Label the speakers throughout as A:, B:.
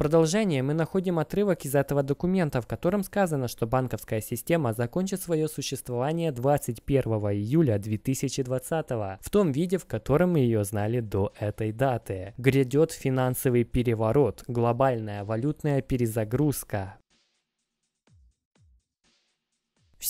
A: продолжение мы находим отрывок из этого документа, в котором сказано, что банковская система закончит свое существование 21 июля 2020 в том виде, в котором мы ее знали до этой даты. Грядет финансовый переворот, глобальная валютная перезагрузка,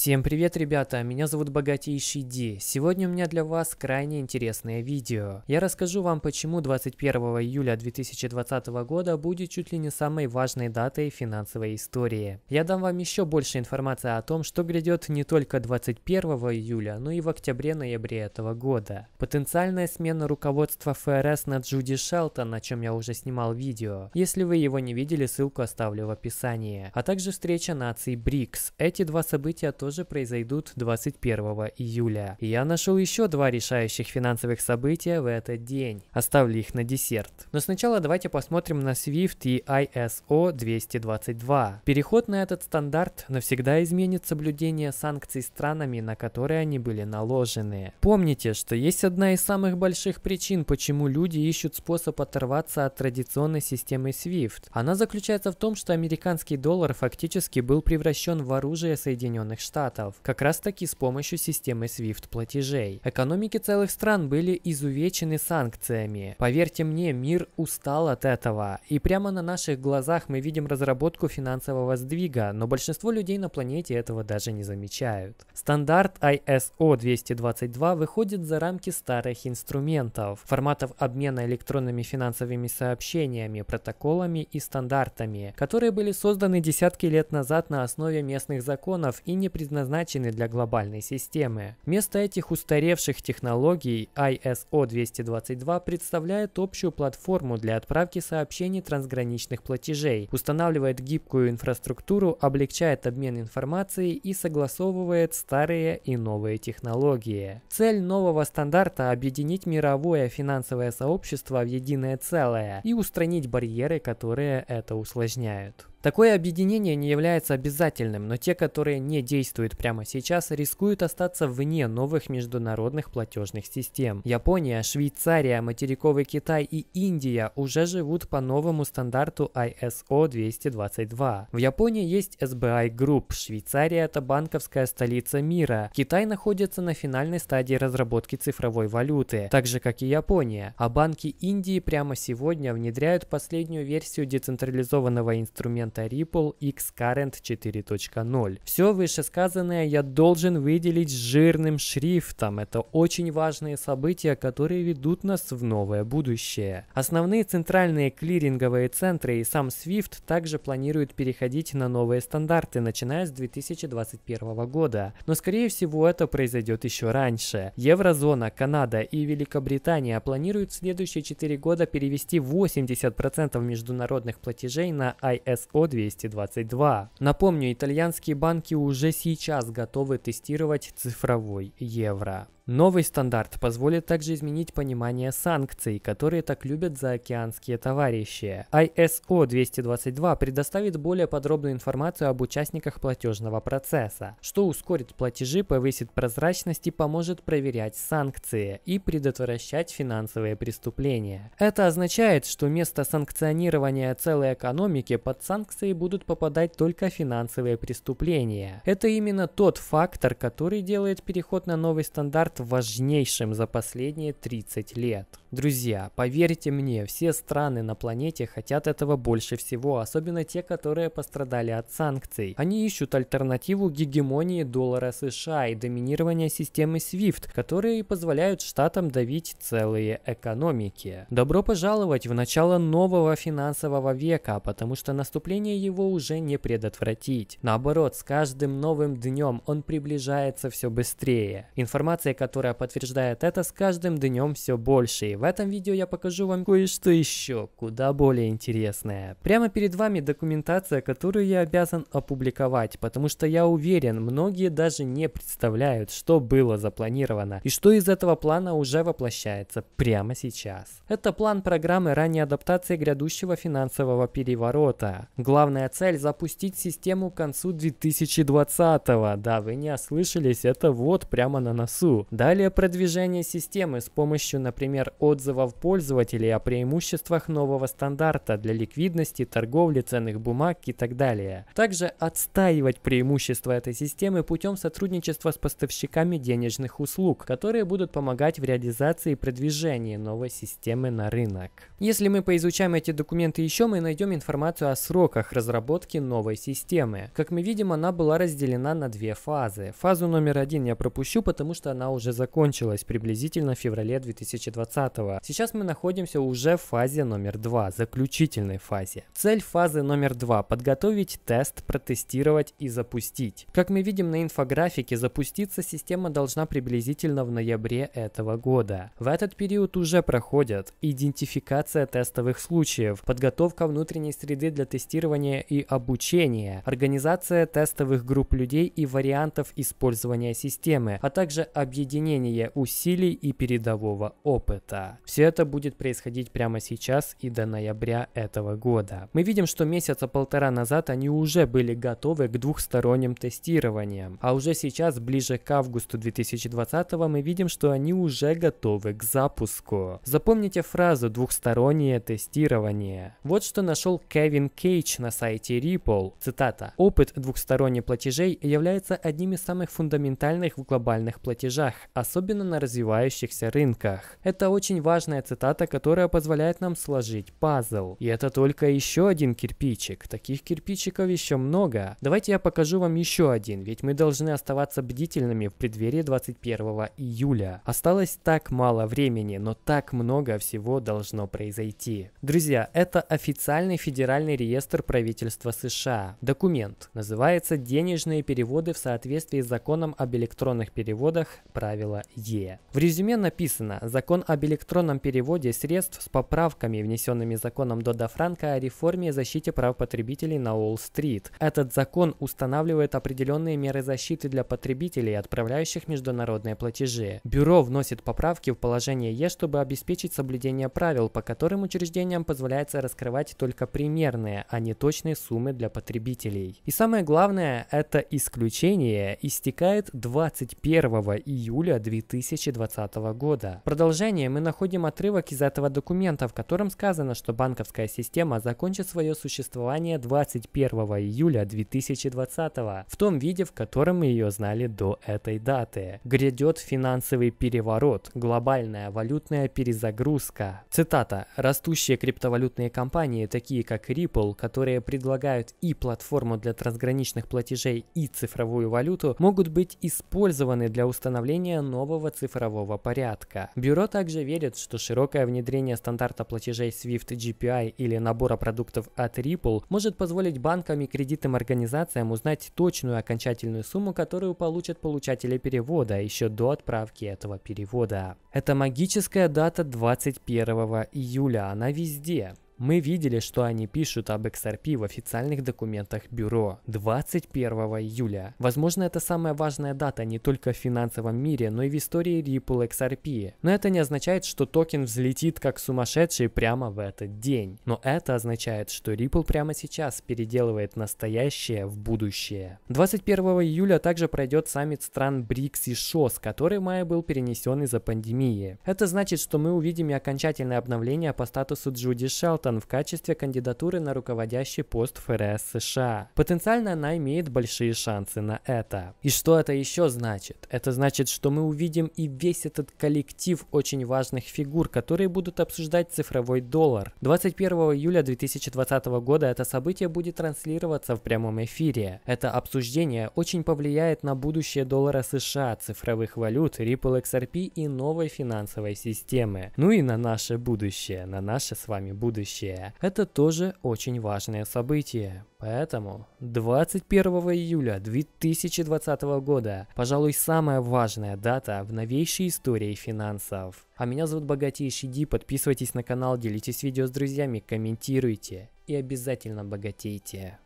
A: Всем привет, ребята! Меня зовут Богатейший Ди. Сегодня у меня для вас крайне интересное видео. Я расскажу вам, почему 21 июля 2020 года будет чуть ли не самой важной датой финансовой истории. Я дам вам еще больше информации о том, что грядет не только 21 июля, но и в октябре-ноябре этого года. Потенциальная смена руководства ФРС на Джуди Шелтон, о чем я уже снимал видео. Если вы его не видели, ссылку оставлю в описании. А также встреча наций БРИКС. Эти два события тоже произойдут 21 июля. Я нашел еще два решающих финансовых события в этот день. Оставлю их на десерт. Но сначала давайте посмотрим на SWIFT и ISO 222. Переход на этот стандарт навсегда изменит соблюдение санкций странами, на которые они были наложены. Помните, что есть одна из самых больших причин, почему люди ищут способ оторваться от традиционной системы SWIFT. Она заключается в том, что американский доллар фактически был превращен в оружие Соединенных Штатов Штатов, как раз таки с помощью системы SWIFT платежей. Экономики целых стран были изувечены санкциями. Поверьте мне, мир устал от этого. И прямо на наших глазах мы видим разработку финансового сдвига, но большинство людей на планете этого даже не замечают. Стандарт ISO 222 выходит за рамки старых инструментов, форматов обмена электронными финансовыми сообщениями, протоколами и стандартами, которые были созданы десятки лет назад на основе местных законов и не предназначены для глобальной системы. Вместо этих устаревших технологий ISO 222 представляет общую платформу для отправки сообщений трансграничных платежей, устанавливает гибкую инфраструктуру, облегчает обмен информацией и согласовывает старые и новые технологии. Цель нового стандарта – объединить мировое финансовое сообщество в единое целое и устранить барьеры, которые это усложняют. Такое объединение не является обязательным, но те, которые не действуют прямо сейчас, рискуют остаться вне новых международных платежных систем. Япония, Швейцария, материковый Китай и Индия уже живут по новому стандарту ISO 222. В Японии есть SBI Group, Швейцария – это банковская столица мира. Китай находится на финальной стадии разработки цифровой валюты, так же как и Япония. А банки Индии прямо сегодня внедряют последнюю версию децентрализованного инструмента инструмента Ripple Xcurrent 4.0. Все вышесказанное я должен выделить жирным шрифтом. Это очень важные события, которые ведут нас в новое будущее. Основные центральные клиринговые центры и сам SWIFT также планируют переходить на новые стандарты, начиная с 2021 года. Но скорее всего это произойдет еще раньше. Еврозона, Канада и Великобритания планируют в следующие 4 года перевести 80% международных платежей на ISO 222. Напомню, итальянские банки уже сейчас готовы тестировать цифровой евро. Новый стандарт позволит также изменить понимание санкций, которые так любят заокеанские товарищи. ISO 222 предоставит более подробную информацию об участниках платежного процесса, что ускорит платежи, повысит прозрачность и поможет проверять санкции и предотвращать финансовые преступления. Это означает, что вместо санкционирования целой экономики под санкции будут попадать только финансовые преступления. Это именно тот фактор, который делает переход на новый стандарт важнейшим за последние 30 лет. Друзья, поверьте мне, все страны на планете хотят этого больше всего, особенно те, которые пострадали от санкций. Они ищут альтернативу гегемонии доллара США и доминирования системы SWIFT, которые позволяют штатам давить целые экономики. Добро пожаловать в начало нового финансового века, потому что наступление его уже не предотвратить. Наоборот, с каждым новым днем он приближается все быстрее. Информация, которая подтверждает это, с каждым днем все больше. И в этом видео я покажу вам кое-что еще, куда более интересное. Прямо перед вами документация, которую я обязан опубликовать, потому что я уверен, многие даже не представляют, что было запланировано и что из этого плана уже воплощается прямо сейчас. Это план программы ранней адаптации грядущего финансового переворота. Главная цель запустить систему к концу 2020 -го. Да, вы не ослышались, это вот прямо на носу. Далее продвижение системы с помощью, например, отзывов пользователей о преимуществах нового стандарта для ликвидности, торговли, ценных бумаг и так далее. Также отстаивать преимущества этой системы путем сотрудничества с поставщиками денежных услуг, которые будут помогать в реализации и продвижении новой системы на рынок. Если мы поизучаем эти документы еще, мы найдем информацию о сроках разработки новой системы. Как мы видим, она была разделена на две фазы. Фазу номер один я пропущу, потому что она уже закончилась приблизительно в феврале 2020. Сейчас мы находимся уже в фазе номер два, заключительной фазе. Цель фазы номер два – подготовить тест, протестировать и запустить. Как мы видим на инфографике, запуститься система должна приблизительно в ноябре этого года. В этот период уже проходят идентификация тестовых случаев, подготовка внутренней среды для тестирования и обучения, организация тестовых групп людей и вариантов использования системы, а также объединение усилий и передового опыта. Все это будет происходить прямо сейчас и до ноября этого года. Мы видим, что месяца полтора назад они уже были готовы к двухсторонним тестированиям, а уже сейчас, ближе к августу 2020 мы видим, что они уже готовы к запуску. Запомните фразу «двухстороннее тестирование». Вот что нашел Кевин Кейдж на сайте Ripple. Цитата. «Опыт двухсторонних платежей является одним из самых фундаментальных в глобальных платежах, особенно на развивающихся рынках. Это очень важная цитата, которая позволяет нам сложить пазл. И это только еще один кирпичик. Таких кирпичиков еще много. Давайте я покажу вам еще один, ведь мы должны оставаться бдительными в преддверии 21 июля. Осталось так мало времени, но так много всего должно произойти. Друзья, это официальный федеральный реестр правительства США. Документ называется «Денежные переводы в соответствии с законом об электронных переводах. Правило Е». В резюме написано «Закон об электронном переводе средств с поправками, внесенными законом Дода Франка о реформе и защите прав потребителей на Уолл-стрит. Этот закон устанавливает определенные меры защиты для потребителей, отправляющих международные платежи. Бюро вносит поправки в положение Е, чтобы обеспечить соблюдение правил, по которым учреждениям позволяется раскрывать только примерные, а не точные суммы для потребителей. И самое главное, это исключение истекает 21 июля 2020 года. Продолжение мы находим отрывок из этого документа, в котором сказано, что банковская система закончит свое существование 21 июля 2020 в том виде, в котором мы ее знали до этой даты. Грядет финансовый переворот, глобальная валютная перезагрузка. Цитата. «Растущие криптовалютные компании, такие как Ripple, которые предлагают и платформу для трансграничных платежей, и цифровую валюту, могут быть использованы для установления нового цифрового порядка. Бюро также верит, что широкое внедрение стандарта платежей SWIFT GPI или набора продуктов от Ripple может позволить банкам и кредитным организациям узнать точную окончательную сумму, которую получат получатели перевода еще до отправки этого перевода. Это магическая дата 21 июля, она везде. Мы видели, что они пишут об XRP в официальных документах бюро 21 июля. Возможно, это самая важная дата не только в финансовом мире, но и в истории Ripple XRP. Но это не означает, что токен взлетит как сумасшедший прямо в этот день. Но это означает, что Ripple прямо сейчас переделывает настоящее в будущее. 21 июля также пройдет саммит стран БРИКС и ШОС, который в мае был перенесен из-за пандемии. Это значит, что мы увидим и окончательное обновление по статусу Джуди Шелтон Клинтон в качестве кандидатуры на руководящий пост ФРС США. Потенциально она имеет большие шансы на это. И что это еще значит? Это значит, что мы увидим и весь этот коллектив очень важных фигур, которые будут обсуждать цифровой доллар. 21 июля 2020 года это событие будет транслироваться в прямом эфире. Это обсуждение очень повлияет на будущее доллара США, цифровых валют, Ripple XRP и новой финансовой системы. Ну и на наше будущее, на наше с вами будущее будущее. Это тоже очень важное событие. Поэтому 21 июля 2020 года, пожалуй, самая важная дата в новейшей истории финансов. А меня зовут Богатейший Ди, подписывайтесь на канал, делитесь видео с друзьями, комментируйте и обязательно богатейте.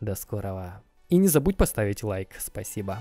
A: До скорого. И не забудь поставить лайк. Спасибо.